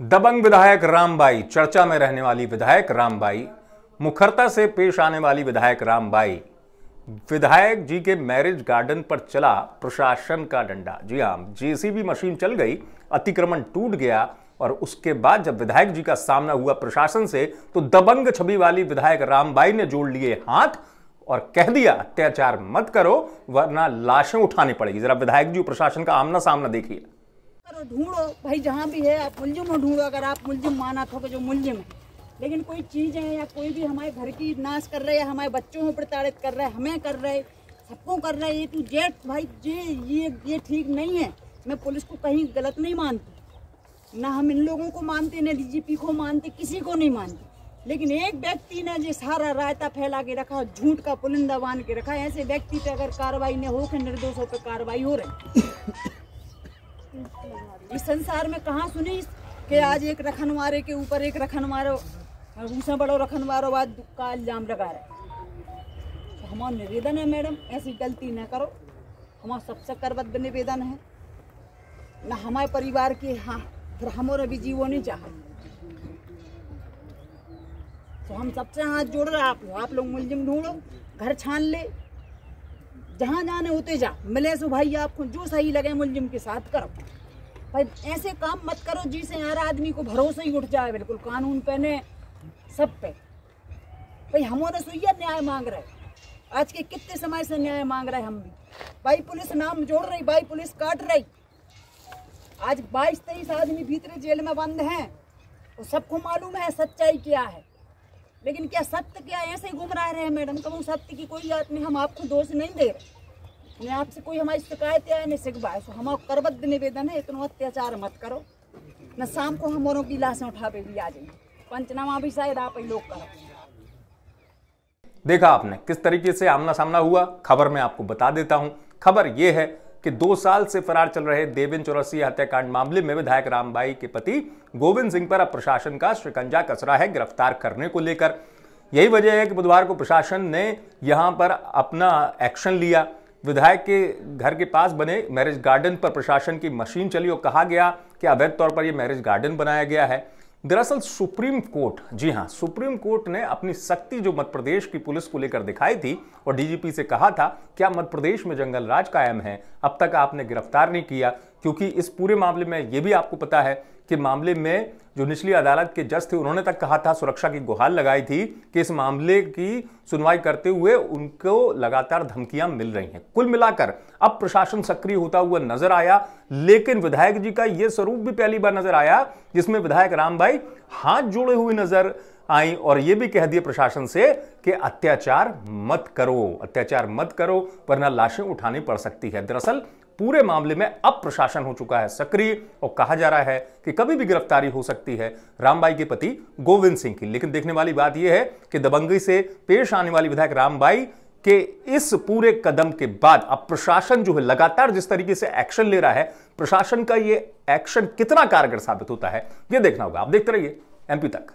दबंग विधायक रामबाई, चर्चा में रहने वाली विधायक रामबाई, मुखरता से पेश आने वाली विधायक रामबाई। विधायक जी के मैरिज गार्डन पर चला प्रशासन का डंडा। जी हाँ, जेसीबी मशीन चल गई, अतिक्रमण टूट गया और उसके बाद जब विधायक जी का सामना हुआ प्रशासन से तो दबंग छवि वाली विधायक रामबाई ने जोड़ लिए हाथ और कह दिया, अत्याचार मत करो, वरना लाशें उठानी पड़ेगी। जरा विधायक जी, प्रशासन का आमना सामना देखिए। करो ढूंढो। भाई, जहाँ भी है, आप मुलजिम हो, ढूंढो। अगर आप मुलजिम माना तो जो मुलजिम है। लेकिन कोई चीज़ है या कोई भी हमारे घर की नाश कर रहे हैं हमारे बच्चों को प्रताड़ित कर रहे हैं, हमें कर रहे सबको कर रहे ये तू जेट भाई ये ये ये ठीक नहीं है। मैं पुलिस को कहीं गलत नहीं मानती। ना हम इन लोगों को मानते, ना डीजीपी को मानते, किसी को नहीं मानते। लेकिन एक व्यक्ति ने जो सारा रायता फैला के रखा, झूठ का पुलिंदा बाँध के रखा, ऐसे व्यक्ति पे अगर कार्रवाई न हो कि निर्दोषों पर कार्रवाई हो रही। इस संसार में कहाँ सुनी कि आज एक रखनवारे के ऊपर एक रखनवारो दूसरा बड़ो रखनवारो बाद का इल्ज़ाम लगा रहे तो हमारा निवेदन है मैडम, ऐसी गलती न करो। हमारा सबसे करबद्ध निवेदन है। न हमारे परिवार के हाँ फिर हमारे भी जीवो नहीं चाह। तो हम सबसे हाथ जोड़ रहे आप आप लोग मुलजिम ढूंढो, घर छान ले। जहाँ जाने होते जा। मिले सो भाई आपको जो सही लगे मुलजिम के साथ करो। भाई, ऐसे काम मत करो जिसे यार आदमी को भरोसा ही उठ जाए। बिल्कुल कानून पे ने सब पे। भाई हमारे सुइया न्याय मांग रहे आज के कितने समय से न्याय मांग रहे हम भी। भाई, पुलिस नाम जोड़ रही, भाई, पुलिस काट रही। आज बाईस तेईस आदमी भीतर जेल में बंद हैं। तो सबको मालूम है सच्चाई क्या है। लेकिन क्या सत्य क्या ऐसे ही गुमराह रहे हैं मैडम? कहूँ सत्य की कोई बात नहीं, हम आपको दोष नहीं दे रहे। आपसे कोई हमारी शिकायत है नहीं शिकवा सो हमारा करबद्ध निवेदन है, इतना अत्याचार मत करो। न शाम को हमारों की लाशें उठा पे भी आ जाएँगे। पंचनामा भी शायद आप ही लोग करो। देखा आपने, किस तरीके से आमना सामना हुआ? खबर में आपको बता देता हूँ। खबर यह है कि दो साल से फरार चल रहे देवेंद्र चौरसिया हत्याकांड मामले में विधायक रामबाई के पति गोविंद सिंह पर अब प्रशासन का शिकंजा कसरा है गिरफ़्तार करने को लेकर। यही वजह है कि बुधवार को प्रशासन ने यहाँ पर अपना एक्शन लिया। विधायक के घर के पास बने मैरिज गार्डन पर प्रशासन की मशीन चली और कहा गया कि अवैध तौर पर यह मैरिज गार्डन बनाया गया है। दरअसल सुप्रीम कोर्ट, जी हाँ, सुप्रीम कोर्ट ने अपनी सख्ती जो मध्य प्रदेश की पुलिस को लेकर दिखाई थी और डीजीपी से कहा था, क्या मध्य प्रदेश में जंगल राज कायम है? अब तक आपने गिरफ़्तार नहीं किया, क्योंकि इस पूरे मामले में यह भी आपको पता है कि मामले में जो निचली अदालत के जज थे, उन्होंने तक कहा था, सुरक्षा की गुहार लगाई थी कि इस मामले की सुनवाई करते हुए उनको लगातार धमकियाँ मिल रही हैं। कुल मिलाकर अब प्रशासन सक्रिय होता हुआ नज़र आया, लेकिन विधायक जी का यह स्वरूप भी पहली बार नज़र आया, जिसमें विधायक राम भाई हाथ जोड़े हुए नज़र आई और यह भी कह दिए प्रशासन से कि अत्याचार मत करो, अत्याचार मत करो, वरना लाशें उठानी पड़ सकती है। दरअसल पूरे मामले में अब प्रशासन हो चुका है सक्रिय और कहा जा रहा है कि कभी भी गिरफ्तारी हो सकती है रामबाई के पति गोविंद सिंह की। लेकिन देखने वाली बात यह है कि दबंगी से पेश आने वाली विधायक रामबाई के इस पूरे कदम के बाद अब प्रशासन जो है लगातार जिस तरीके से एक्शन ले रहा है, प्रशासन का यह एक्शन कितना कारगर साबित होता है यह देखना होगा। आप देखते रहिए एमपी तक।